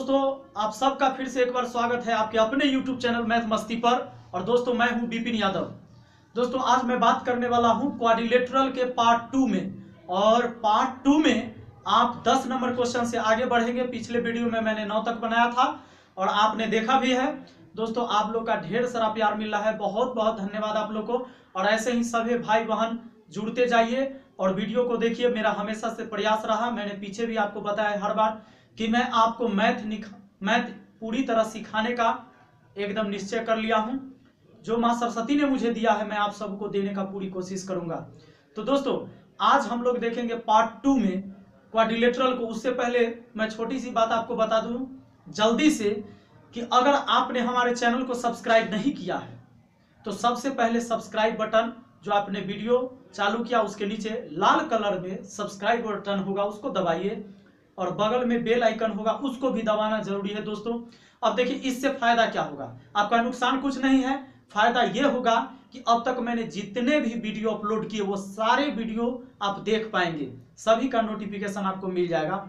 दोस्तों, आप सबका फिर से एक बार स्वागत है आपके अपने YouTube चैनल मैथ मस्ती पर। और दोस्तों, मैं हूँ बिपिन यादव। दोस्तों, आज मैं बात करने वाला हूँ क्वाड्रिलेटरल के पार्ट टू में। और पार्ट टू में आप 10 नंबर क्वेश्चन से आगे बढ़ेंगे। पिछले वीडियो में मैंने नौ तक बनाया था और आपने देखा भी है। दोस्तों, आप लोग का ढेर सारा प्यार मिल रहा है। बहुत बहुत धन्यवाद आप लोग को। और ऐसे ही सभी भाई बहन जुड़ते जाइए। और वीडियो को देखिए, मेरा हमेशा से प्रयास रहा। मैंने पीछे भी आपको बताया हर बार। कि मैं आपको मैथ मैथ पूरी तरह सिखाने का एकदम निश्चय कर लिया हूँ। जो माँ सरस्वती ने मुझे दिया है, मैं आप सबको देने का पूरी कोशिश करूँगा। तो दोस्तों, आज हम लोग देखेंगे पार्ट टू में क्वाड्रिलेटरल को। उससे पहले मैं छोटी सी बात आपको बता दूँ जल्दी से कि अगर आपने हमारे चैनल को सब्सक्राइब नहीं किया है तो सबसे पहले सब्सक्राइब बटन जो आपने वीडियो चालू किया, उसके नीचे लाल कलर में सब्सक्राइब बटन होगा, उसको दबाइए। और बगल में बेल आइकन होगा, उसको भी दबाना ज़रूरी है दोस्तों। अब देखिए, इससे फ़ायदा क्या होगा? आपका नुकसान कुछ नहीं है। फ़ायदा यह होगा कि अब तक मैंने जितने भी वीडियो अपलोड किए, वो सारे वीडियो आप देख पाएँगे। सभी का नोटिफिकेशन आपको मिल जाएगा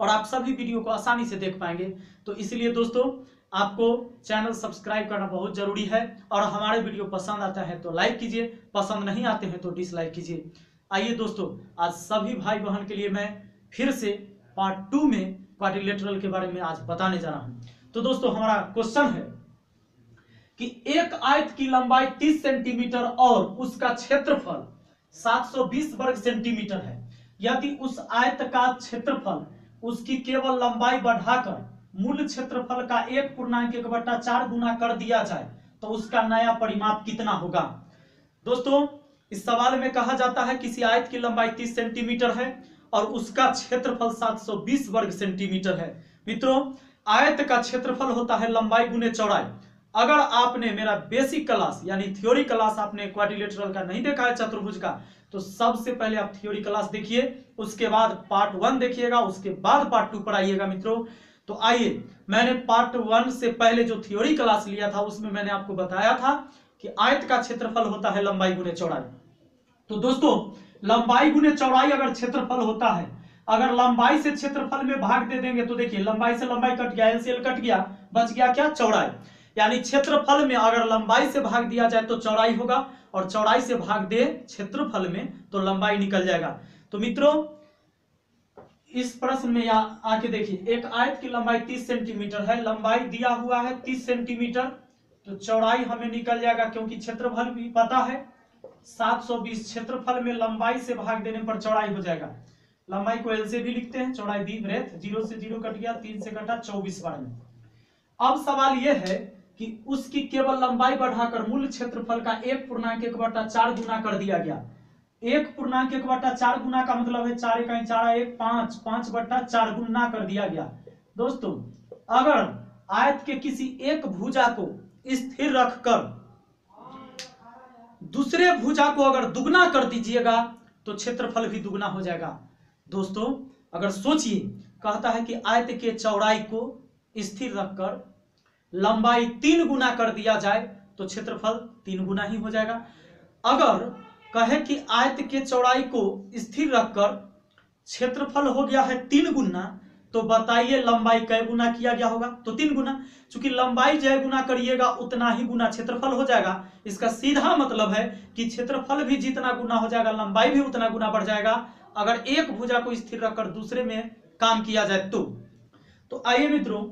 और आप सभी वीडियो को आसानी से देख पाएँगे। तो इसलिए दोस्तों, आपको चैनल सब्सक्राइब करना बहुत ज़रूरी है और हमारे वीडियो पसंद आता है तो लाइक कीजिए, पसंद नहीं आते हैं तो डिसलाइक कीजिए। आइए दोस्तों, आज सभी भाई बहन के लिए मैं फिर से पार्ट टू में क्वाड्रिलेटरल के बारे में आज बताने जा रहा हूँ। तो दोस्तों, हमारा क्वेश्चन है कि एक आयत की लंबाई 30 सेंटीमीटर और उसका क्षेत्रफल 720 वर्ग सेंटीमीटर है। यदि उस आयत का क्षेत्रफल, उसकी केवल लंबाई बढ़ाकर मूल क्षेत्रफल का एक पूर्णांक एक बट्टा चार गुना कर दिया जाए तो उसका नया परिमाप कितना होगा? दोस्तों, इस सवाल में कहा जाता है किसी आयत की लंबाई 30 सेंटीमीटर है और उसका क्षेत्रफल 720 वर्ग सेंटीमीटर है। मित्रों, आयत का क्षेत्रफल होता है लंबाई गुने चौड़ाई। अगर आपने मेरा बेसिक क्लास यानी थ्योरी क्लास आपने क्वाड्रिलेटरल का नहीं देखा है, चतुर्भुज का तो सबसे पहले आप थ्योरी क्लास देखिए, उसके बाद पार्ट वन देखिएगा, उसके बाद पार्ट टू पर आइएगा मित्रों। तो आइए, मैंने पार्ट वन से पहले जो थ्योरी क्लास लिया था, उसमें मैंने आपको बताया था कि आयत का क्षेत्रफल होता है लंबाई गुने चौड़ाई। तो दोस्तों लंबाई गुने चौड़ाई अगर क्षेत्रफल होता है, अगर लंबाई से क्षेत्रफल में भाग दे देंगे तो देखिए, लंबाई से लंबाई कट गया, एलसीएल कट गया, बच गया क्या? चौड़ाई। यानी क्षेत्रफल में अगर लंबाई से भाग दिया जाए तो चौड़ाई होगा, और चौड़ाई से भाग दे क्षेत्रफल में तो लंबाई निकल जाएगा। तो मित्रों, इस प्रश्न में आके देखिए, एक आयत की लंबाई 30 सेंटीमीटर है, लंबाई दिया हुआ है 30 सेंटीमीटर तो चौड़ाई हमें निकल जाएगा क्योंकि क्षेत्रफल भी पता है। 720 क्षेत्रफल में लंबाई से भाग देने पर चौड़ाई हो जाएगा। लंबाई को एल से भी लिखते हैं, चौड़ाई दी ब्रेथ ज़ीरो से ज़ीरो कट गया, तीन से कटा चौबीस बार में। अब सवाल यह है कि उसकी केवल लंबाई बढ़ाकर मूल क्षेत्रफल का एक पूर्णांक एक बटा चार गुना कर दिया गया। एक पूर्णांक एक बट्टा चार गुना का मतलब है चार इकाई चार एक पाँच पाँच बट्टा चार गुना कर दिया गया। दोस्तों, अगर आयत के किसी एक भुजा को स्थिर रखकर दूसरे भुजा को अगर दुगना कर दीजिएगा तो क्षेत्रफल भी दुगना हो जाएगा। दोस्तों, अगर सोचिए, कहता है कि आयत के चौड़ाई को स्थिर रखकर लंबाई तीन गुना कर दिया जाए तो क्षेत्रफल तीन गुना ही हो जाएगा। अगर कहे कि आयत के चौड़ाई को स्थिर रखकर क्षेत्रफल हो गया है तीन गुना तो बताइए लंबाई कै गुना किया गया होगा? तो तीन गुना। चूँकि लंबाई जय गुना करिएगा, उतना ही गुना क्षेत्रफल हो जाएगा। इसका सीधा मतलब है कि क्षेत्रफल भी जितना गुना हो जाएगा, लंबाई भी उतना गुना बढ़ जाएगा। अगर एक भुजा को स्थिर रखकर दूसरे में काम किया जाए तो। तो आइए मित्रों,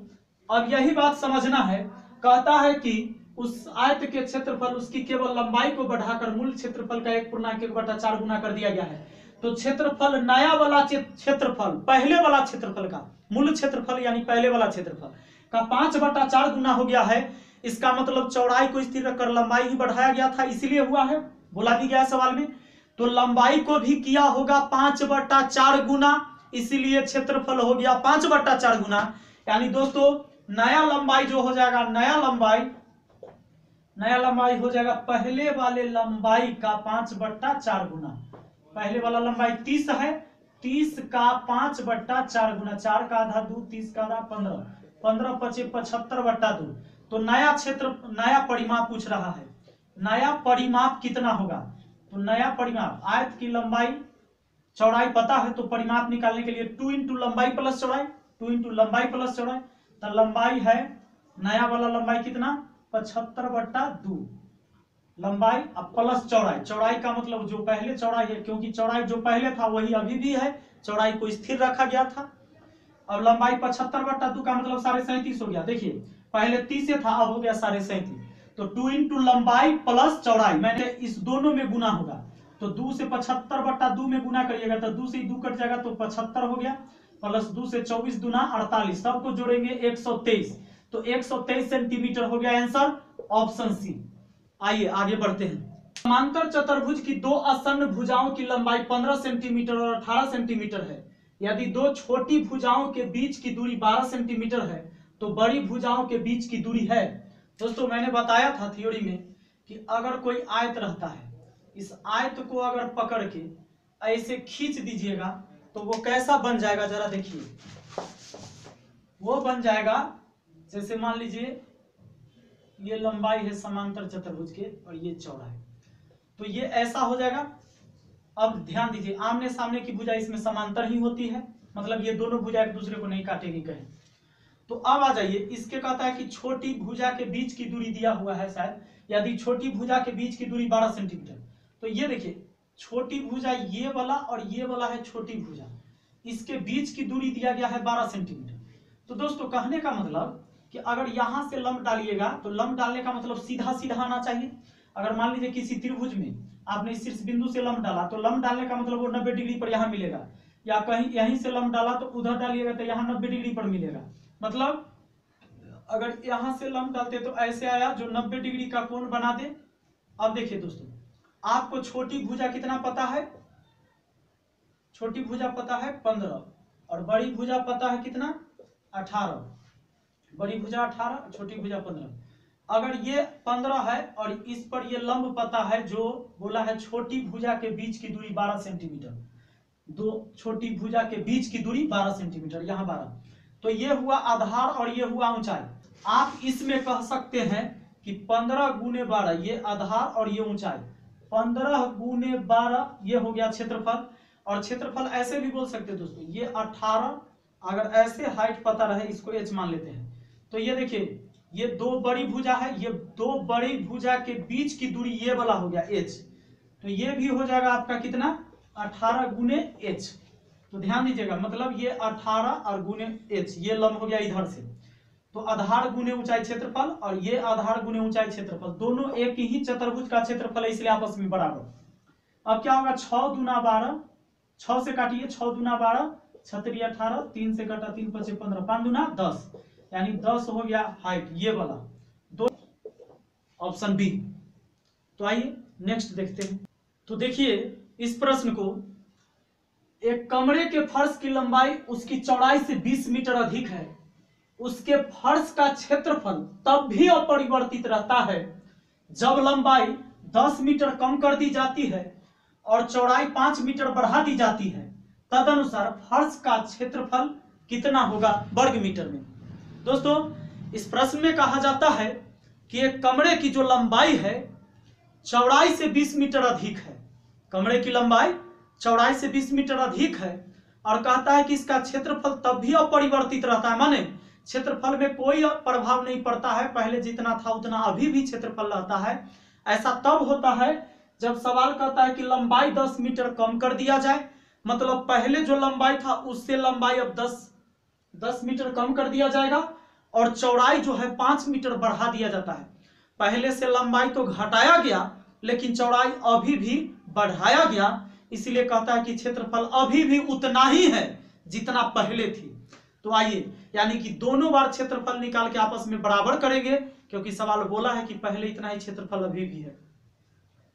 अब यही बात समझना है। कहता है कि उस आयत के क्षेत्रफल, उसकी केवल लंबाई को बढ़ाकर मूल क्षेत्रफल का एक पूर्णांक एक बटा चार गुना कर दिया गया है। तो क्षेत्रफल नया वाला क्षेत्रफल, पहले वाला क्षेत्रफल का। मूल क्षेत्रफल यानी पहले वाला क्षेत्रफल का पाँच बटा चार गुना हो गया है। इसका मतलब चौड़ाई को स्थिर रखकर लंबाई ही बढ़ाया गया था, इसीलिए हुआ है। बोला भी गया सवाल में। तो लंबाई को भी किया होगा पाँच बट्टा चार गुना, इसीलिए क्षेत्रफल हो गया पाँच बट्टा चार गुना। यानी दोस्तों, नया लंबाई जो हो जाएगा, नया लंबाई नया लंबाई हो जाएगा पहले वाले लंबाई का पाँच बट्टा चार गुना। पहले वाला लंबाई तीस है तीस का पाँच बट्टा चार गुना चार का आधा दो, तीस का आधा पंद्रह। पंद्रह पचे पचहत्तर बट्टा दो। तो नया क्षेत्र, नया परिमाप पूछ रहा है। नया परिमाप कितना होगा? तो नया परिमाप, आयत की लंबाई, चौड़ाई पता है तो परिमाप निकालने के लिए टू इंटू लंबाई प्लस चौड़ाई, टू इंटू लंबाई प्लस चौड़ाई। तो लंबाई है, नया वाला लंबाई कितना? पचहत्तर बट्टा दो। लंबाई अब प्लस चौड़ाई। चौड़ाई का मतलब जो पहले चौड़ाई है, क्योंकि चौड़ाई जो पहले था, वही अभी भी है। चौड़ाई को स्थिर रखा गया था। अब लंबाई पचहत्तर बट्टा का मतलब साढ़े सैंतीस हो गया। देखिए, पहले तीस था, अब हो गया साढ़े सैंतीस। तो टू इंटू लंबाई प्लस चौड़ाई, मैंने इस दोनों में गुना होगा। तो दो से पचहत्तर बट्टा दो में गुना करिएगा तो दो से दो कट जाएगा तो पचहत्तर हो गया। प्लस दो से चौबीस दुना अड़तालीस। सबको जोड़ेंगे एक सौ तेईस। तो एक सौ तेईस सेंटीमीटर हो गया आंसर ऑप्शन सी आइए, आगे बढ़ते हैं। समांतर चतुर्भुज की दो आसन्न भुजाओं की लंबाई 15 सेंटीमीटर और 18 सेंटीमीटर है। यदि दो छोटी भुजाओं के बीच की दूरी 12 सेंटीमीटर है तो बड़ी भुजाओं के बीच की दूरी है। दोस्तों, मैंने बताया था थ्योरी में कि अगर कोई आयत रहता है, इस आयत को अगर पकड़ के ऐसे खींच दीजिएगा तो वो कैसा बन जाएगा? जरा देखिए। वो बन जाएगा, जैसे मान लीजिए ये लंबाई है समांतर चतुर्भुज के और ये चौड़ाई तो ये ऐसा हो जाएगा। अब ध्यान दीजिए, आमने सामने की भुजा इसमें समांतर ही होती है। मतलब ये दोनों भुजा एक दूसरे को नहीं काटेगी, कहीं। तो अब आ जाइए, इसके कहता है कि छोटी भुजा के बीच की दूरी दिया हुआ है शायद। यदि छोटी भुजा के बीच की दूरी 12 सेंटीमीटर। तो ये देखिए, छोटी भुजा ये वाला और ये वाला है छोटी भुजा। इसके बीच की दूरी दिया गया है 12 सेंटीमीटर। तो दोस्तों, कहने का मतलब कि अगर यहाँ से लंब डालिएगा तो लंब डालने का मतलब सीधा सीधा आना चाहिए। अगर मान लीजिए किसी त्रिभुज में आपने शीर्ष बिंदु से लंब डाला तो लंब डालने का मतलब वो नब्बे डिग्री पर यहाँ मिलेगा। या कहीं, यहीं से लंब डाला तो उधर डालिएगा तो यहाँ नब्बे डिग्री पर मिलेगा। मतलब अगर यहाँ से लंब डालते तो ऐसे आया जो नब्बे डिग्री का कोण बना दे। अब देखिए दोस्तों, आपको छोटी भुजा कितना पता है? छोटी भुजा पता है पंद्रह, और बड़ी भुजा पता है कितना? अठारह। बड़ी भुजा अठारह, छोटी भुजा पंद्रह। अगर ये पंद्रह है और इस पर ये लंब पता है, जो बोला है छोटी भुजा के बीच की दूरी बारह सेंटीमीटर। दो, छोटी भुजा के बीच की दूरी बारह सेंटीमीटर, यहाँ बारह। तो ये हुआ आधार और ये हुआ ऊंचाई। आप इसमें कह सकते हैं कि पंद्रह गुने बारह, ये आधार और ये ऊंचाई। पंद्रह गुने बारह, ये हो गया क्षेत्रफल। और क्षेत्रफल ऐसे भी बोल सकते हैं दोस्तों, ये अठारह, अगर ऐसे हाइट पता रहे, इसको एच मान लेते हैं। तो ये देखिए, ये दो बड़ी भुजा है, ये दो बड़ी भुजा के बीच की दूरी ये वाला हो गया एच तो ये भी हो जाएगा आपका कितना? अठारह गुने एच तो ध्यान दीजिएगा मतलब ये अठारह और गुने एच ये लंब हो गया इधर से। तो आधार गुने ऊंचाई क्षेत्रफल और ये आधार गुने ऊंचाई क्षेत्रफल, दोनों एक ही चतुर्भुज का क्षेत्रफल है, इसलिए आपस में बराबर। अब क्या होगा? छह दुना बारह छ से काटिए, छह दुना बारह, छतरी अठारह, तीन से काटा तीन पचे पंद्रह, पाँच दुना दस। यानी दस हो गया हाइट ये वाला। दो ऑप्शन बी तो आइए नेक्स्ट देखते हैं। तो देखिए, इस प्रश्न को एक कमरे के फर्श की लंबाई उसकी चौड़ाई से 20 मीटर अधिक है। उसके फर्श का क्षेत्रफल तब भी अपरिवर्तित रहता है जब लंबाई 10 मीटर कम कर दी जाती है और चौड़ाई 5 मीटर बढ़ा दी जाती है। तदनुसार फर्श का क्षेत्रफल कितना होगा वर्ग मीटर में? दोस्तों, इस प्रश्न में कहा जाता है कि एक कमरे की जो लंबाई है, चौड़ाई से 20 मीटर अधिक है। कमरे की लंबाई चौड़ाई से 20 मीटर अधिक है और कहता है कि इसका क्षेत्रफल तब भी अपरिवर्तित रहता है। माने क्षेत्रफल में कोई प्रभाव नहीं पड़ता है, पहले जितना था उतना अभी भी क्षेत्रफल रहता है। ऐसा तब होता है जब सवाल कहता है कि लंबाई 10 मीटर कम कर दिया जाए। मतलब पहले जो लंबाई था, उससे लंबाई अब 10 10 मीटर कम कर दिया जाएगा और चौड़ाई जो है 5 मीटर बढ़ा दिया जाता है। पहले से लंबाई तो घटाया गया, लेकिन चौड़ाई अभी भी बढ़ाया गया। इसीलिए कहता है कि क्षेत्रफल अभी भी उतना ही है जितना पहले थी। तो आइए, यानी कि दोनों बार क्षेत्रफल निकाल के आपस में बराबर करेंगे, क्योंकि सवाल बोला है कि पहले इतना ही क्षेत्रफल अभी भी है।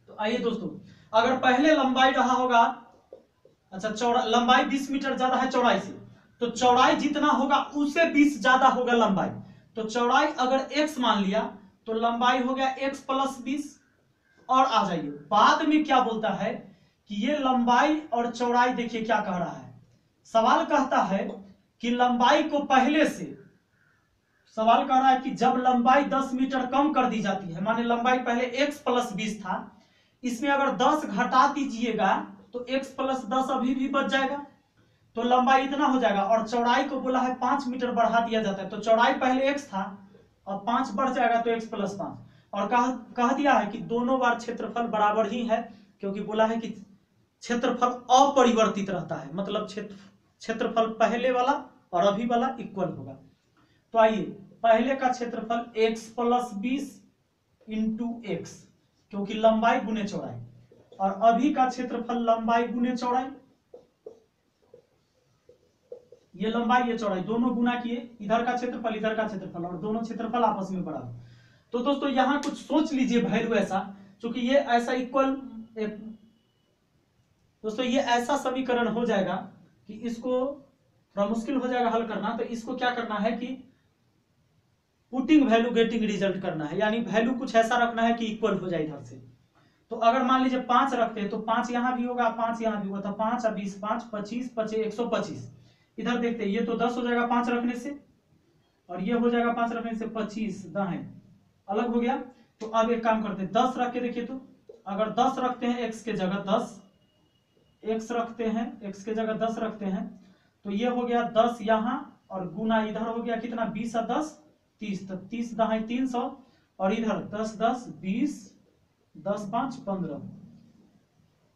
तो आइए दोस्तों, अगर पहले लंबाई रहा होगा अच्छा चौड़ा, लंबाई 20 मीटर ज़्यादा है चौड़ाई से तो चौड़ाई जितना होगा उससे 20 ज़्यादा होगा लंबाई। तो चौड़ाई अगर x मान लिया तो लंबाई हो गया x प्लस बीस। और आ जाइए, बाद में क्या बोलता है कि ये लंबाई और चौड़ाई देखिए क्या कह रहा है। सवाल कहता है कि लंबाई को पहले से, सवाल कह रहा है कि जब लंबाई 10 मीटर कम कर दी जाती है, माने लंबाई पहले x प्लस बीस था, इसमें अगर 10 घटा दीजिएगा तो x प्लस दस अभी भी बच जाएगा। तो लंबाई इतना हो जाएगा, और चौड़ाई को बोला है पाँच मीटर बढ़ा दिया जाता है तो चौड़ाई पहले एक्स था और पाँच बढ़ जाएगा तो एक्स प्लस पाँच। और कह कह दिया है कि दोनों बार क्षेत्रफल बराबर ही है, क्योंकि बोला है कि क्षेत्रफल अपरिवर्तित रहता है मतलब क्षेत्र, क्षेत्रफल पहले वाला और अभी वाला इक्वल होगा। तो आइए, पहले का क्षेत्रफल x प्लस बीस इंटू एक्स क्योंकि लंबाई गुने चौड़ाई, और अभी का क्षेत्रफल लंबाई गुने चौड़ाई ये लंबाई, ये चौड़ाई, दोनों गुना किए, इधर का क्षेत्रफल, इधर का क्षेत्रफल, और दोनों क्षेत्रफल आपस में बराबर तो दोस्तों, यहाँ कुछ सोच लीजिए वैल्यू ऐसा क्योंकि ये ऐसा इक्वल दोस्तों, ये ऐसा समीकरण हो जाएगा कि इसको थोड़ा मुश्किल हो जाएगा हल करना तो इसको क्या करना है कि पुटिंग वैल्यू गेटिंग रिज़ल्ट करना है, यानी वैल्यू कुछ ऐसा रखना है कि इक्वल हो जाए इधर से। तो अगर मान लीजिए पाँच रखते हैं तो पाँच यहाँ भी होगा, पाँच यहाँ भी होगा तो पाँच, बीस, पाँच, पच्चीस पच्चीस, एक सौ पच्चीस। इधर देखते हैं, ये तो दस हो जाएगा पाँच रखने से, और ये हो जाएगा पाँच रखने से पच्चीस, दाएँ। अलग हो गया? तो अब एक काम करते हैं, दस रख के देखिए तो अगर दस रखते हैं एक्स के जगह दस एक्स रखते हैं एक्स के जगह दस रखते हैं तो ये हो गया दस यहाँ, और गुना इधर हो गया कितना? बीस और दस, तीस। तो तीस दहाई तीन सौ, और इधर दस दस, बीस, दस, पाँच, पंद्रह।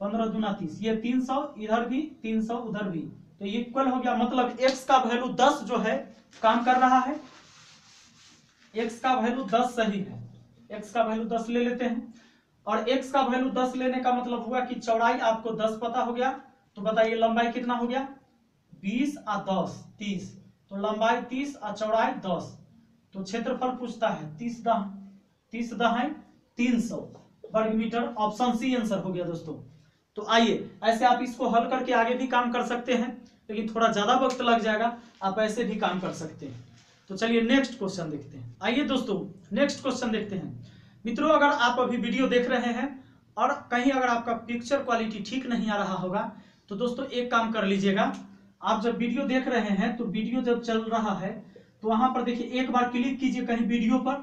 पंद्रह दुना तीस, ये तीन सौ, इधर भी, तीन सौ, उधर भी। तो इक्वल हो गया मतलब x का वैल्यू दस जो है, काम कर रहा है। x का वैल्यू दस सही है। x का वैल्यू दस ले लेते हैं। और x का वैल्यू दस लेने का मतलब हुआ कि चौड़ाई आपको दस पता हो गया। तो बताइए लंबाई कितना हो गया? बीस आ दस, तीस। तो लंबाई तीस और चौड़ाई दस। तो क्षेत्रफल पूछता है, तीस दह, तीस दहाई तीन सौ। वर्ग मीटर ऑप्शन सी आंसर हो गया दोस्तों। तो आइए, ऐसे आप इसको हल करके आगे भी काम कर सकते हैं। लेकिन थोड़ा ज़्यादा वक्त लग जाएगा, आप ऐसे भी काम कर सकते हैं। तो चलिए नेक्स्ट क्वेश्चन देखते हैं। आइए दोस्तों नेक्स्ट क्वेश्चन देखते हैं। मित्रों, अगर आप अभी वीडियो देख रहे हैं और कहीं अगर आपका पिक्चर क्वालिटी ठीक नहीं आ रहा होगा तो दोस्तों एक काम कर लीजिएगा। आप जब वीडियो देख रहे हैं तो वीडियो जब चल रहा है तो वहाँ पर देखिए, एक बार क्लिक कीजिए कहीं वीडियो पर,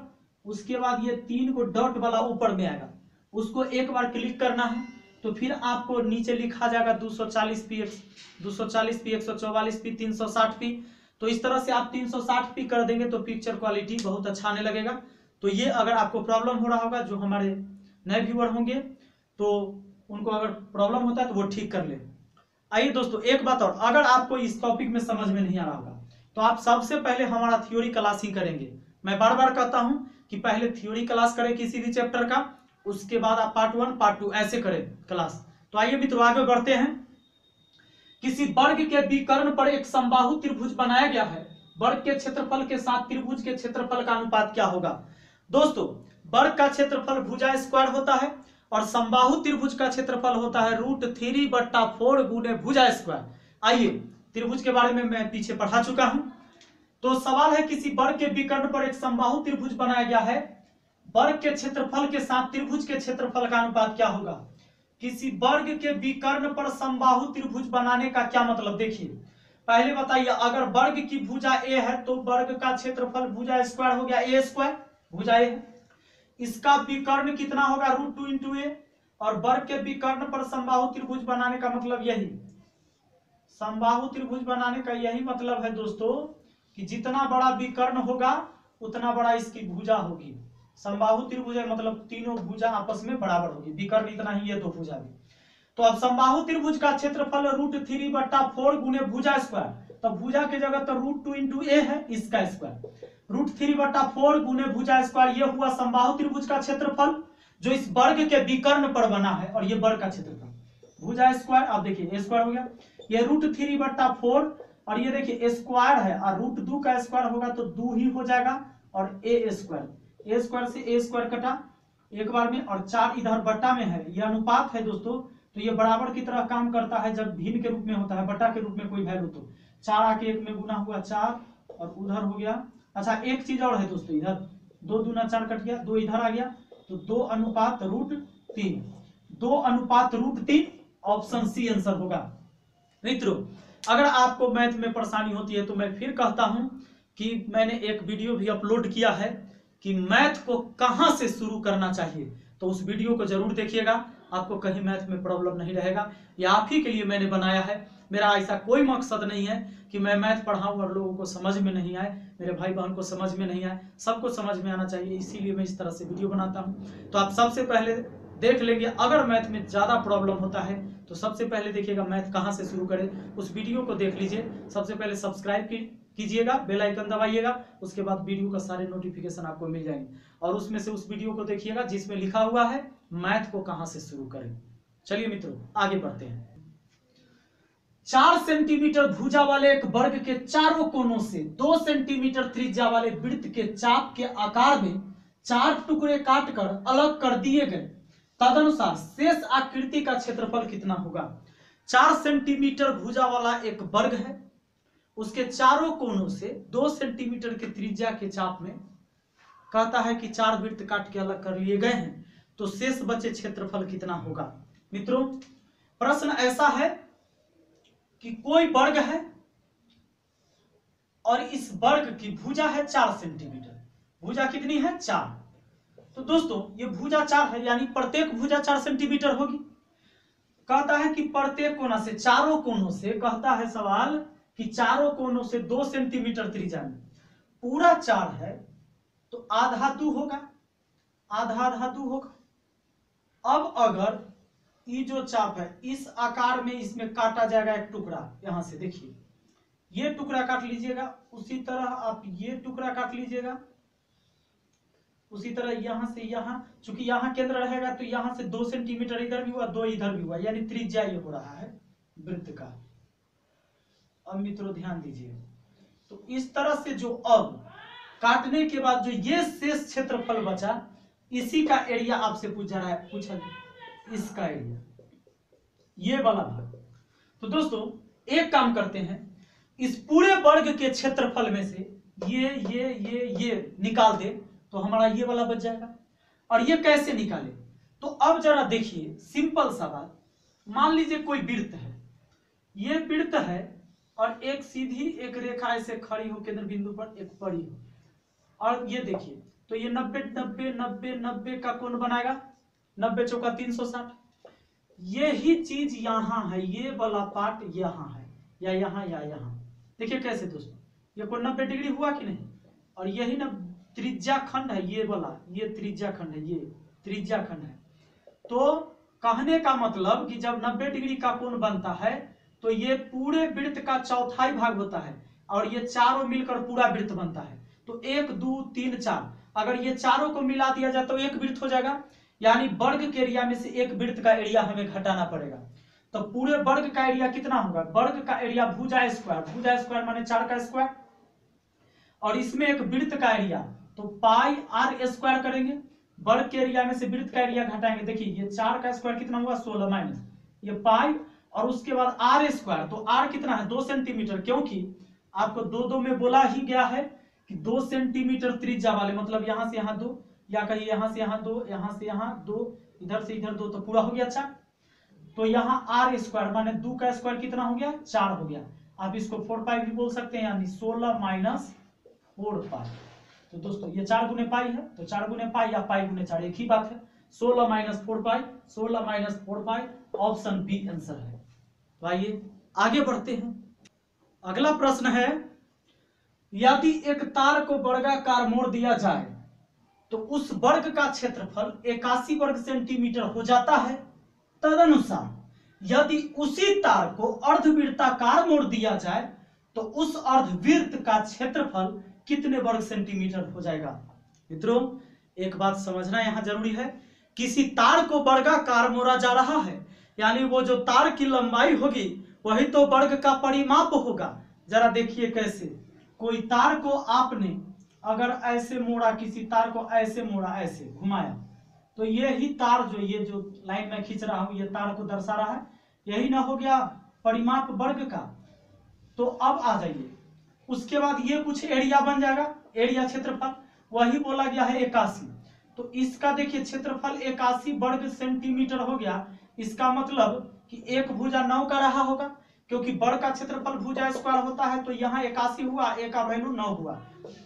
उसके बाद ये तीन को डॉट वाला ऊपर में आएगा। उसको एक बार क्लिक करना है। तो फिर आपको नीचे लिखा जाएगा 240 पी एक्स दो सौ चालीस पी, एक सौ चौवालीस पी, तीन सौ साठ पी। तो इस तरह से आप 360 पी कर देंगे तो पिक्चर क्वालिटी बहुत अच्छा आने लगेगा। तो ये अगर आपको प्रॉब्लम हो रहा होगा, जो हमारे नए व्यूअर होंगे तो उनको अगर प्रॉब्लम होता है तो वो ठीक कर ले। आइए दोस्तों, एक बात और, अगर आपको इस टॉपिक में समझ में नहीं आ रहा होगा तो आप सबसे पहले हमारा थ्योरी क्लास ही करेंगे। मैं बार बार कहता हूँ कि पहले थ्योरी क्लास करें किसी भी चैप्टर का उसके बाद आप पार्ट वन पार्ट टू ऐसे करें क्लास तो आइए मित्रों आगे बढ़ते हैं। किसी वर्ग के विकर्ण पर एक संबाहु त्रिभुज बनाया गया है। वर्ग के क्षेत्रफल के साथ त्रिभुज के क्षेत्रफल का अनुपात क्या होगा? दोस्तों, वर्ग का क्षेत्रफल भुजा स्क्वायर होता है और संबाहु त्रिभुज का क्षेत्रफल होता है रूट थ्री बट्टा फोर गुने भुजा स्क्वायर आइए, त्रिभुज के बारे में मैं पीछे पढ़ा चुका हूँ। तो सवाल है, किसी वर्ग के विकर्ण पर एक संबाहु त्रिभुज बनाया गया है वर्ग के क्षेत्रफल के साथ त्रिभुज के क्षेत्रफल का अनुपात क्या होगा? किसी वर्ग के विकर्ण पर संबाहु त्रिभुज बनाने का क्या मतलब देखिए। पहले बताइए, अगर वर्ग की भुजा ए है तो वर्ग का क्षेत्रफल भुजा स्क्वायर हो गया ए स्क्वायर भुजा ए इसका विकर्ण कितना होगा? रूट टू इंटू ए और वर्ग के विकर्ण पर संबाहु त्रिभुज बनाने का मतलब यही। संबाहु त्रिभुज बनाने का यही मतलब है दोस्तों, कि जितना बड़ा विकर्ण होगा, उतना बड़ा इसकी भुजा होगी। संबाहु त्रिभुज मतलब तीनों भुजा आपस में बराबर होगी। विकर्ण इतना ही है, दो भुजा भी। तो अब संबाहु त्रिभुज का क्षेत्रफल रूट थ्री बट्टा फोर गुने भुजा स्क्वायर तो भुजा के जगह तो रूट टू इंटू ए है, इसका स्क्वायर रूट थ्री बट्टा फोर गुने भुजा स्क्वायर ये हुआ संबाहु त्रिभुज का क्षेत्रफल, जो इस वर्ग के विकर्ण पर बना है, और ये वर्ग का क्षेत्रफल। भुजा स्क्वायर आप देखिए स्क्वायर हो गया। ये रूट थ्री बट्टा फोर और ये देखिए स्क्वायर है, और रूट दो का स्क्वायर होगा तो दो ही हो जाएगा, और ए स्क्वायर ए स्क्वायर से ए स्क्वायर कटा, एक बार में, और चार इधर बट्टा में है यह अनुपात है दोस्तों तो ये बराबर की तरह काम करता है जब भिन्न के रूप में होता है बट्टा के रूप में कोई वैल्यू तो। चार आके एक में गुना हुआ चार, और उधर हो गया। अच्छा एक चीज़ और है दोस्तों, इधर। दो दूना चार कट गया, दो इधर आ गया तो दो अनुपात रूट तीन। दो अनुपात रूट तीन ऑप्शन सी आंसर होगा। मित्रों, अगर आपको मैथ में परेशानी होती है तो मैं फिर कहता हूँ कि मैंने एक वीडियो भी अपलोड किया है। कि मैथ को कहाँ से शुरू करना चाहिए? तो उस वीडियो को ज़रूर देखिएगा। आपको कहीं मैथ में प्रॉब्लम नहीं रहेगा। ये आप ही के लिए मैंने बनाया है। मेरा ऐसा कोई मकसद नहीं है कि मैं मैथ पढ़ाऊं और लोगों को समझ में नहीं आए, मेरे भाई बहन को समझ में नहीं आए। सबको समझ में आना चाहिए, इसीलिए मैं इस तरह से वीडियो बनाता हूँ। तो आप सबसे पहले देख लेंगे, अगर मैथ में ज़्यादा प्रॉब्लम होता है तो सबसे पहले देखिएगा मैथ कहाँ से शुरू करें। उस वीडियो को देख लीजिए। सबसे पहले सब्सक्राइब की कीजिएगा, बेल आइकन दबाइएगा, उसके बाद वीडियो का सारे नोटिफिकेशन आपको मिल जाएँगे। और उसमें से उस वीडियो को देखिएगा जिसमें लिखा हुआ है, मैथ को कहाँ से शुरू करें। चलिए मित्रों, आगे बढ़ते हैं। चार सेंटीमीटर भुजा वाले एक वर्ग के चारों कोनों से दो सेंटीमीटर त्रिज्या वाले वृत्त के चाप के आकार में चार टुकड़े काटकर अलग कर दिए गए। तदनुसार शेष आकृति का क्षेत्रफल कितना होगा? चार सेंटीमीटर भुजा वाला एक वर्ग है उसके चारों कोनों से दो सेंटीमीटर के त्रिज्या के चाप में कहता है कि चार वृत्त काट के अलग कर लिए गए हैं। तो शेष बचे क्षेत्रफल कितना होगा? मित्रों, प्रश्न ऐसा है कि कोई वर्ग है और इस वर्ग की भुजा है चार सेंटीमीटर। भुजा कितनी है? चार। तो दोस्तों, ये भुजा चार है, यानी प्रत्येक भुजा चार सेंटीमीटर होगी। कहता है कि प्रत्येक कोना से, चारों कोनों से कहता है सवाल कि चारों कोनों से दो सेंटीमीटर त्रिज्या में। पूरा चार है तो आधा दू होगा। आधा दू होगा। अब अगर ये जो चाप है, इस आकार में इसमें काटा जाएगा एक टुकड़ा, यहाँ से देखिए। ये टुकड़ा काट लीजिएगा, उसी तरह आप ये टुकड़ा काट लीजिएगा। उसी तरह यहाँ से यहाँ, चूँकि यहाँ केंद्र रहेगा तो यहाँ से दो सेंटीमीटर इधर भी हुआ, दो इधर भी हुआ, यानी त्रिज्या ये हो रहा है वृत्त का। अब मित्रों, ध्यान दीजिए। तो इस तरह से जो अब काटने के बाद जो ये शेष क्षेत्रफल बचा, इसी का एरिया आपसे पूछा रहा है, पूछा इसका एरिया ये वाला भाग। तो दोस्तों, एक काम करते हैं। इस पूरे वर्ग के क्षेत्रफल में से ये ये ये ये निकाल दे तो हमारा ये वाला बच जाएगा। और ये कैसे निकाले? तो अब जरा देखिए, सिंपल सा बात। मान लीजिए कोई वृत्त है। ये वृत्त है और एक सीधी एक रेखा ऐसे खड़ी हो केंद्र बिंदु पर एक पड़ी हो। और ये देखिए तो ये नब्बे नब्बे नब्बे नब्बे का कौन बनाएगा? नब्बे चौका तीन सौ साठ। यही चीज़ यहाँ है, ये वाला पार्ट यहाँ है, या यहाँ या यहाँ। देखिए कैसे दोस्तों, ये कोई नब्बे डिग्री हुआ कि नहीं? और यही ना त्रिज्या खंड है, ये वाला, ये त्रिज्या खंड है, ये त्रिज्या खंड है। तो कहने का मतलब कि जब 90 डिग्री का कोण बनता है तो ये पूरे वृत्त का चौथाई भाग होता है और ये चारों मिलकर पूरा वृत्त बनता है। तो एक, दो, तीन, चार। अगर ये चारों को मिला दिया जाए तो एक वृत्त हो जाएगा। यानी वर्ग के एरिया में से एक वृत्त का एरिया हमें घटाना पड़ेगा। तो पूरे वर्ग का एरिया कितना होगा? वर्ग का एरिया भुजा स्क्वायर। भुजा स्क्वायर माने चार का स्क्वायर। और इसमें एक वृत्त का एरिया। तो पाई आर स्क्वायर करेंगे। वर्ग के एरिया में से वृत्त का एरिया घटाएँगे। देखिए, ये चार का स्क्वायर कितना हुआ? सोलह माइनस। ये पाई और उसके बाद आर स्क्वायर तो आर कितना है? दो सेंटीमीटर क्योंकि आपको दो दो में बोला ही गया है कि दो सेंटीमीटर त्रिज्या वाले मतलब यहाँ से यहाँ दो, या कहीं यहाँ से यहाँ दो, यहाँ से यहाँ दो, इधर से इधर दो तो पूरा हो गया अच्छा तो यहाँ आर स्क्वायर माने दो का स्क्वायर कितना हो गया? चार हो गया। आप इसको फोर पाई भी बोल सकते हैं, यानी सोलह माइनस फोर पाई तो दोस्तों, ये चार गुने पाई है तो चार गुने पाई या पाई गुने चार, एक ही बात है। सोलह माइनस फोर पाई सोलह minus four pi option B answer है। तो आइए, आगे बढ़ते हैं। अगला प्रश्न है, यदि एक तार को वर्गाकार मोड़ दिया जाए तो उस वर्ग का क्षेत्रफल इक्यासी वर्ग सेंटीमीटर हो जाता है। तदनुसार, यदि उसी तार को अर्धवृत्ताकार मोड़ दिया जाए तो उस अर्धवृत्त का क्षेत्रफल कितने वर्ग सेंटीमीटर हो जाएगा? मित्रों, एक बात समझना यहाँ ज़रूरी है। किसी तार को वर्गाकार मोड़ा जा रहा है यानी वो जो तार की लंबाई होगी, वही तो वर्ग का परिमाप होगा। जरा देखिए कैसे। कोई तार को आपने अगर ऐसे मोड़ा, किसी तार को ऐसे मोड़ा, ऐसे घुमाया तो ये ही तार जो, ये जो लाइन में खींच रहा हूँ, ये तार को दर्शा रहा है। यही ना हो गया परिमाप वर्ग का। तो अब आ जाइए। उसके बाद ये कुछ एरिया बन जाएगा, एरिया क्षेत्रफल। वही बोला गया है इक्यासी तो इसका देखिए क्षेत्रफल इक्यासी वर्ग सेंटीमीटर हो गया। इसका मतलब कि एक भुजा नौ का रहा होगा, क्योंकि बड़ का क्षेत्रफल भुजा स्क्वायर होता है तो यहाँ इक्यासी हुआ, एक का वैल्यू नौ हुआ।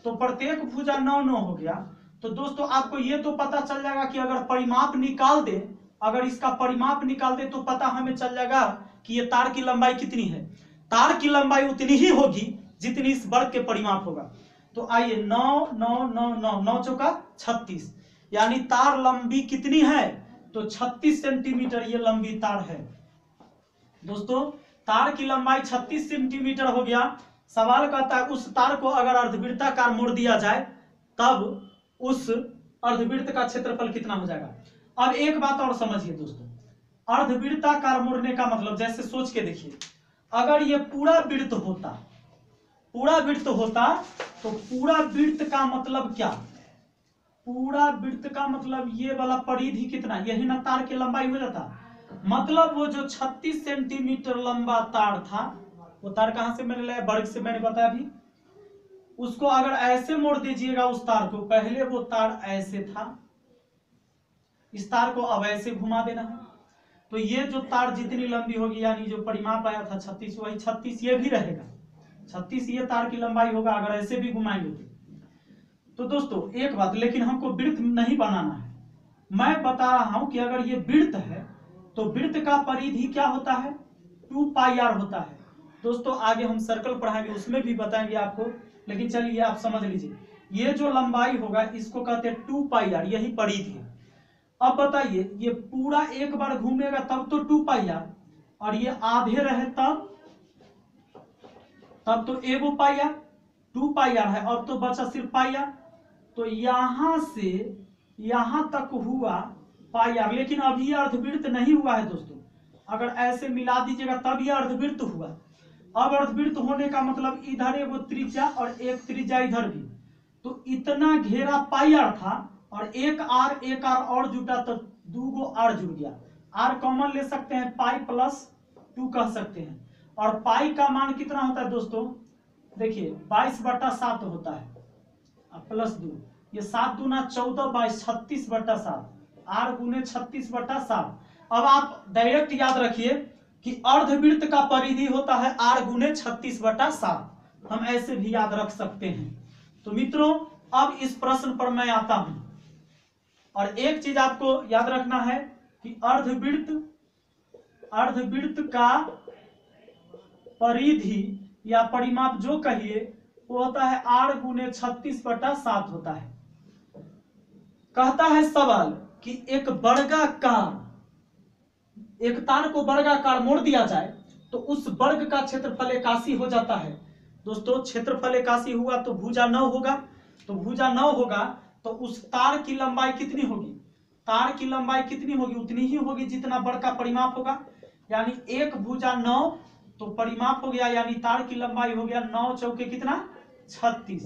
तो प्रत्येक भुजा नौ नौ हो गया। तो दोस्तों, आपको ये तो पता चल जाएगा कि अगर परिमाप निकाल दे, अगर इसका परिमाप निकाल दे तो पता हमें चल जाएगा कि ये तार की लंबाई कितनी है। तार की लंबाई उतनी ही होगी जितनी इस वर्ग के परिमाप होगा। तो आइए नौ नौ नौ नौ नौ चौका छत्तीस। यानी तार लंबी कितनी है? तो छत्तीस सेंटीमीटर ये लंबी तार है। दोस्तों, तार की लंबाई 36 सेंटीमीटर हो गया। सवाल कहता है, उस तार को अगर अर्धवृत्ताकार मोड़ दिया जाए, तब उस अर्धवृत्त का क्षेत्रफल कितना हो जाएगा? अब एक बात और समझिए दोस्तों। अर्धवृत्ताकार मोड़ने का मतलब जैसे सोच के देखिए, अगर ये पूरा वृत्त होता, पूरा वृत्त होता तो पूरा वृत्त का मतलब क्या? पूरा वृत्त का मतलब ये वाला परिधि कितना यही ना तार की लंबाई हो जाता। मतलब वो जो 36 सेंटीमीटर लंबा तार था, वो तार कहाँ से मैंने लाया? वर्ग से मैंने बताया अभी। उसको अगर ऐसे मोड़ दीजिएगा उस तार को, पहले वो तार ऐसे था। इस तार को अब ऐसे घुमा देना है। तो ये जो तार जितनी लंबी होगी, यानी जो परिमाप आया था छत्तीस, वही छत्तीस ये भी रहेगा। छत्तीस ये तार की लंबाई होगा, अगर ऐसे भी घुमाएँगे तो। तो दोस्तों, एक बात, लेकिन हमको वृत्त नहीं बनाना है। मैं बता रहा हूँ कि अगर ये वृत्त है तो वृत्त का परिधि क्या होता है? टू पाई आर होता है। दोस्तों, आगे हम सर्कल पढ़ाएँगे, उसमें भी बताएँगे आपको, लेकिन चलिए आप समझ लीजिए। ये जो लंबाई होगा, इसको कहते हैं टू पाई आर, यही परिधि है। अब बताइए, ये पूरा एक बार घूमेगा, तब तो टू पाई आर, और ये आधे रहे तब तब तो एगो pi R, two pi R है, और तो बचा सिर्फ़ पाई आर। तो यहाँ से यहाँ तक हुआ पाई आर लेकिन अभी अर्धवृत्त नहीं हुआ है दोस्तों। अगर ऐसे मिला दीजिएगा, तब यह अर्धवृत्त हुआ। अब अर्धवृत्त होने का मतलब इधर एगो त्रिज्या और एक त्रिज्या इधर भी। तो इतना घेरा पाई आर था, और एक आर एक आर और जुटा तो दू गो आर जुड़ गया। आर कॉमन ले सकते हैं, पाई प्लस टू कह सकते हैं। और पाई का मान कितना होता है दोस्तों? देखिए, बाईस बटा सात होता है। प्लस दो। ये सात दूना चौदह बाईस छत्तीस बटा सात। आर गुने छत्तीस बटा सात। अब आप डायरेक्ट याद रखिए कि अर्धवृत्त का परिधि होता है आर गुने छत्तीस बटा सात। हम ऐसे भी याद रख सकते हैं। तो मित्रों, अब इस प्रश्न पर मैं आता हूँ। और एक चीज़ आपको याद रखना है कि अर्धवृत्त अर्धवृत्त का परिधि या परिमाप जो कहिए वो होता है आर गुने छत्तीस बटा सात होता है। कहता है सवाल कि एक वर्गाकार एक तार को वर्गाकार मोड़ दिया जाए तो उस वर्ग का क्षेत्रफल एकासी हो जाता है। दोस्तों, क्षेत्रफल एकासी हुआ तो भुजा नौ होगा। तो भुजा नौ होगा तो उस तार की लंबाई कितनी होगी? तार की लंबाई कितनी होगी? उतनी ही होगी जितना वर्ग का परिमाप होगा। यानी एक भुजा नौ तो परिमाप हो गया, यानी तार की लंबाई हो गया नौ चौके कितना? छत्तीस।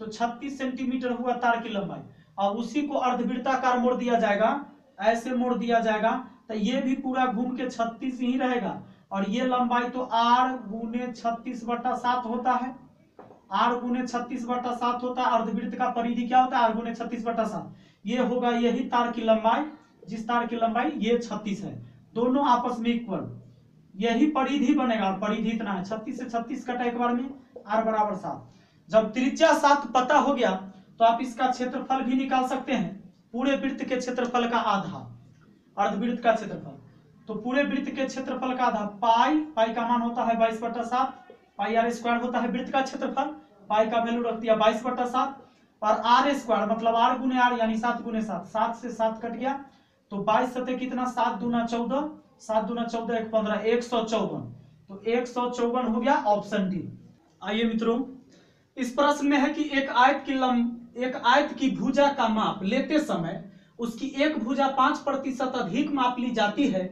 तो छत्तीस सेंटीमीटर हुआ तार की लंबाई। अब उसी को अर्धवृत्ताकार मोड़ दिया जाएगा। ऐसे मोड़ दिया जाएगा तो ये भी पूरा घूम के छत्तीस ही रहेगा। और ये लंबाई तो आर गुने छत्तीस बटा सात होता है। आर गुने छत्तीस बटा सात होता है। अर्धवृत्त का परिधि क्या होता है? आर गुने छत्तीस बटा सात। ये होगा यही तार की लंबाई। जिस तार की लंबाई, ये छत्तीस है। दोनों आपस में इक्वल यही परिधि बनेगा। परिधि इतना है। छत्तीस से छत्तीस कटा एक बार में आर बराबर सात। जब त्रिज्या सात पता हो गया तो आप इसका क्षेत्रफल भी निकाल सकते हैं। पूरे वृत्त के क्षेत्रफल का आधा। अर्धवृत्त का क्षेत्रफल। तो पूरे वृत्त के क्षेत्रफल का आधा। पाई पाई का मान होता है बाईस बटा सात। पाई आर स्क्वायर होता है वृत्त का क्षेत्रफल। पाई का वैल्यू रख दिया बाईस बटा सात। और आर स्क्वायर मतलब आर गुने आर, यानी सात गुने सात। सात से सात कट गया। तो बाईस सतह कितना? सात दूना चौदह। सात दूना चौदह एक पंद्रह। एक सौ चौवन। तो एक सौ चौवन हो गया ऑप्शन डी आइए मित्रों इस प्रश्न में है कि एक आयत की लंब, एक आयत की भुजा का माप लेते समय उसकी एक भुजा पाँच प्रतिशत अधिक माप ली जाती है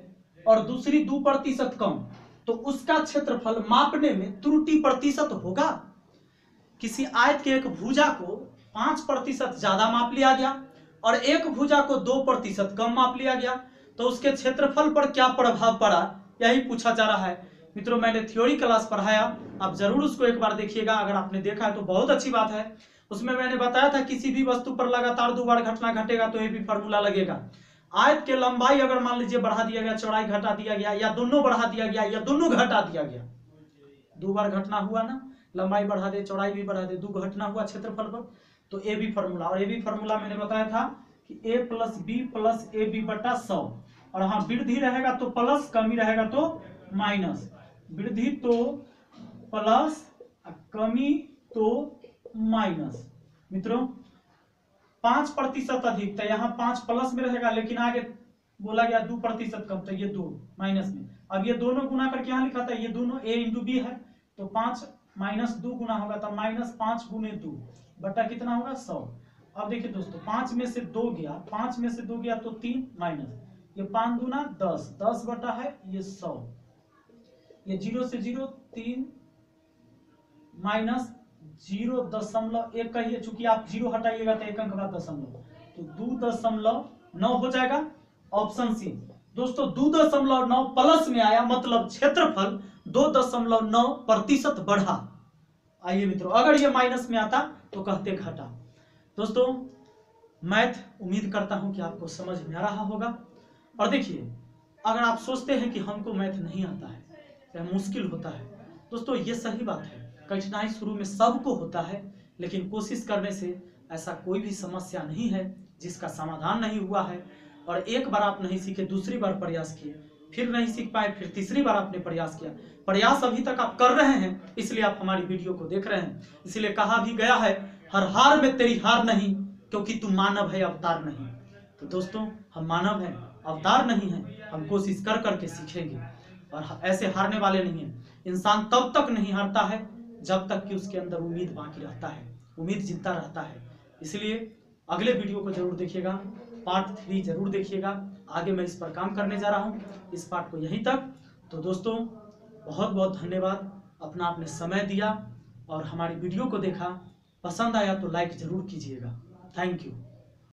और दूसरी दो प्रतिशत कम तो उसका क्षेत्रफल मापने में त्रुटि प्रतिशत होगा। किसी आयत के एक भुजा को पाँच प्रतिशत ज़्यादा माप लिया गया और एक भुजा को दो प्रतिशत कम माप लिया गया तो उसके क्षेत्रफल पर क्या प्रभाव पड़ा, यही पूछा जा रहा है। मित्रों, मैंने थ्योरी क्लास पढ़ाया। आप ज़रूर उसको एक बार देखिएगा, अगर आपने देखा है तो बहुत अच्छी बात है। उसमें मैंने बताया था किसी भी वस्तु पर लगातार दो बार घटना घटेगा तो ये भी फॉर्मूला लगेगा। आयत के लंबाई अगर मान लीजिए बढ़ा दिया गया, चौड़ाई घटा दिया गया, या दोनों बढ़ा दिया गया, या दोनों घटा दिया गया, दो बार घटना हुआ ना, लंबाई बढ़ा दे, चौड़ाई भी बढ़ा दे, दो घटना हुआ क्षेत्रफल पर तो ए बी फॉर्मूला और ए बी फॉर्मूला मैंने बताया था कि A plus B plus A B बटा सौ। और हाँ वृद्धि रहेगा तो प्लस कमी रहेगा तो माइनस वृद्धि तो प्लस कमी तो माइनस। मित्रों, पाँच प्रतिशत अधिक तो यहाँ पाँच प्लस में रहेगा, लेकिन आगे बोला गया दो प्रतिशत कम तो ये दो माइनस में। अब ये दोनों गुना करके यहाँ लिखा था? ये दोनों ए इंटू बी है तो पाँच माइनस दो गुना होगा तो माइनस पाँच गुने दो, बटा कितना होगा? सौ। अब देखिए दोस्तों, पाँच में से दो गया, पाँच में से दो गया तो तीन माइनस। ये पाँच गुना दस दस बटा है, ये सौ। ये ज़ीरो से ज़ीरो, तीन माइनस ज़ीरो दशमलव एक कहिए, चूँकि आप ज़ीरो हटाइएगा तो एक अंक बाद दशमलव। तो दो दशमलव नौ हो जाएगा ऑप्शन सी दोस्तों, दो दशमलव नौ प्लस में आया मतलब क्षेत्रफल, दो दशमलव नौ प्रतिशत बढ़ा। आइए मित्रों, अगर ये माइनस में आता तो कहते घटा। दोस्तों मैथ उम्मीद करता हूँ कि आपको समझ में आ रहा होगा। और देखिए, अगर आप सोचते हैं कि हमको मैथ नहीं आता है, या मुश्किल होता है, दोस्तों, ये सही बात है। कठिनाई शुरू में सबको होता है, लेकिन कोशिश करने से ऐसा कोई भी समस्या नहीं है जिसका समाधान नहीं हुआ है। और एक बार आप नहीं सीखे, दूसरी बार प्रयास किए, फिर नहीं सीख पाए, फिर तीसरी बार आपने प्रयास किया। प्रयास अभी तक आप कर रहे हैं, इसलिए आप हमारी वीडियो को देख रहे हैं। इसलिए कहा भी गया है, हर हार में तेरी हार नहीं, क्योंकि तू मानव है, अवतार नहीं। तो दोस्तों, हम मानव हैं, अवतार नहीं है, हम कोशिश कर करके सीखेंगे। और ऐसे हारने वाले नहीं हैं। इंसान तब तक नहीं हारता है जब तक कि उसके अंदर उम्मीद बाकी रहता है, उम्मीद ज़िंदा रहता है। इसलिए अगले वीडियो को ज़रूर देखिएगा पार्ट थ्री ज़रूर देखिएगा। आगे मैं इस पर काम करने जा रहा हूँ, इस पार्ट को यहीं तक। तो दोस्तों बहुत बहुत धन्यवाद, अपना आपने समय दिया और हमारी वीडियो को देखा। पसंद आया तो लाइक ज़रूर कीजिएगा। Thank you